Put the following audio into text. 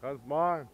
Kannst malen.